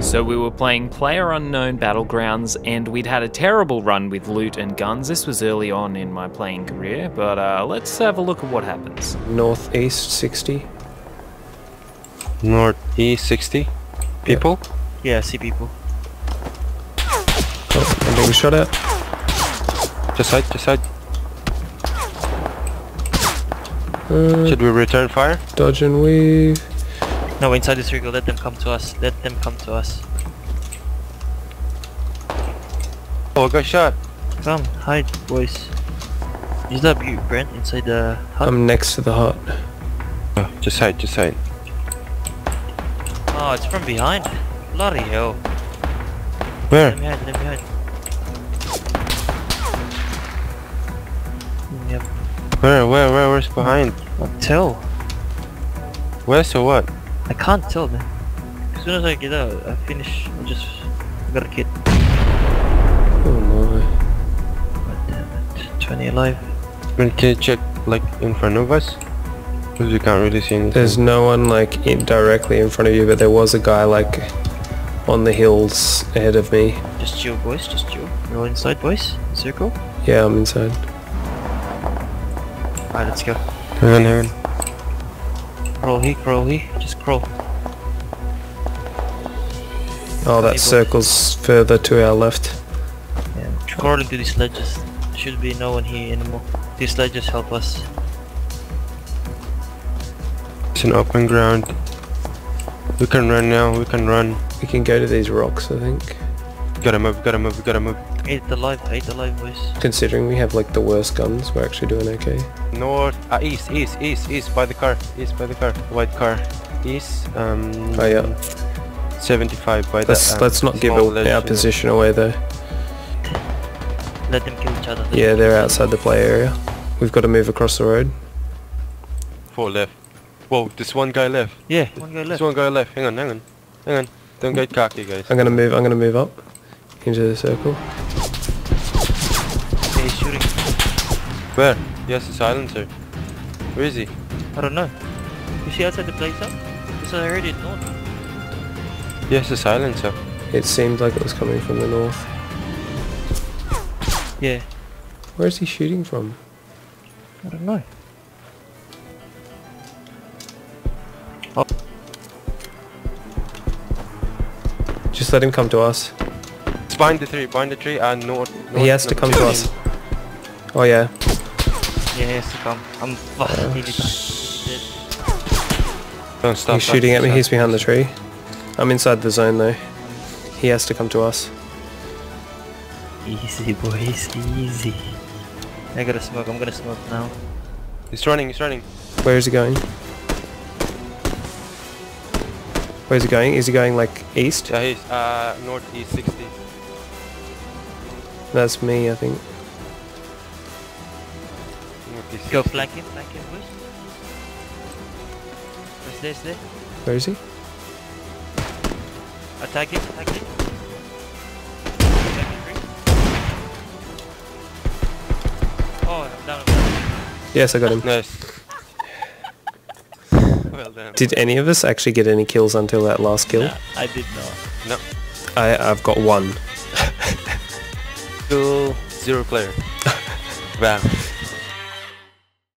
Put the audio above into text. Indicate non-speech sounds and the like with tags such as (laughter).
So we were playing Player Unknown Battlegrounds, and we'd had a terrible run with loot and guns. This was early on in my playing career, but uh, let's have a look at what happens. Northeast 60. Northeast 60 people. Yeah, I see people. Oh, I'm being shot at. Just side, just side. Uh, Should we return fire? dodge and weave. No, inside the circle, let them come to us. Let them come to us. Oh, I got shot. Come, hide, boys. Is that you, Brent, inside the hut? I'm next to the hut. Oh, just hide, just hide. oh, it's from behind. Bloody hell. Where? Let me hide, let me hide. Yep, Where, where, where, where's behind? can't tell. West or what? I can't tell, man. As soon as I get out, I finish. I just I got a kid. Oh my. God damn it. 20 alive. Can you check like in front of us? Because we can't really see anything. There's no one like in, directly in front of you, but there was a guy like on the hills ahead of me. Just chill, boys. Just chill. We're all inside, boys. Circle. Yeah, I'm inside. Alright, let's go. Hang on, hang on. Crawl here, crawl here. Just crawl. Oh, that circle's further to our left. Yeah. Crawl into these ledges. There should be no one here anymore. These ledges help us. It's an open ground. We can run now, we can run. We can go to these rocks, I think. Gotta move, gotta move, gotta move. Eight alive, eight alive, boys. Considering we have like the worst guns, we're actually doing okay. North, ah, east, east, east, east, by the car, east by the car, white car, east, um, Oh, yeah. 75 by Let's the, um, let's not give small our, ledge, know. position away though. Let them kill each other. let Yeah, they're outside the play area. We've got to move across the road. Four left. Whoa, there's one guy left. Yeah, one guy There's left. one guy left. Hang on, hang on, hang on. Don't get cocky, guys. I'm gonna move. I'm gonna move up into the circle. Yeah, he's shooting. Where? Yes, a silencer. Where is he? I don't know. You see outside the place up? Because I heard it north. Yes, a silencer. It seemed like it was coming from the north. Yeah. Where is he shooting from? I don't know. Oh. Just let him come to us. It's behind the tree, behind the tree, and north. north He has to come to 15. us. Oh yeah. Yeah, he has to come. I'm fuck. Oh, nearly done. Dead. Don't stop. He's stop, shooting at me. He's behind the tree. I'm inside the zone though. He has to come to us. Easy, boys. Easy. I gotta smoke. I'm gonna smoke now. He's running, he's running. Where is he going? Where is he going? Is he going like east? Yeah, he's uh, northeast 60. That's me, I think. Northeast Go 60. flank him, flank him, boys. Where's there, there? Where is he? Attack him, attack him. Attack him, Oh, I'm down, I'm down. Yes, I got him. Nice. (laughs) well done. Did any of us actually get any kills until that last kill? Nah, I did not. No. I, I've got one. (laughs) Still zero player. (laughs) Bam.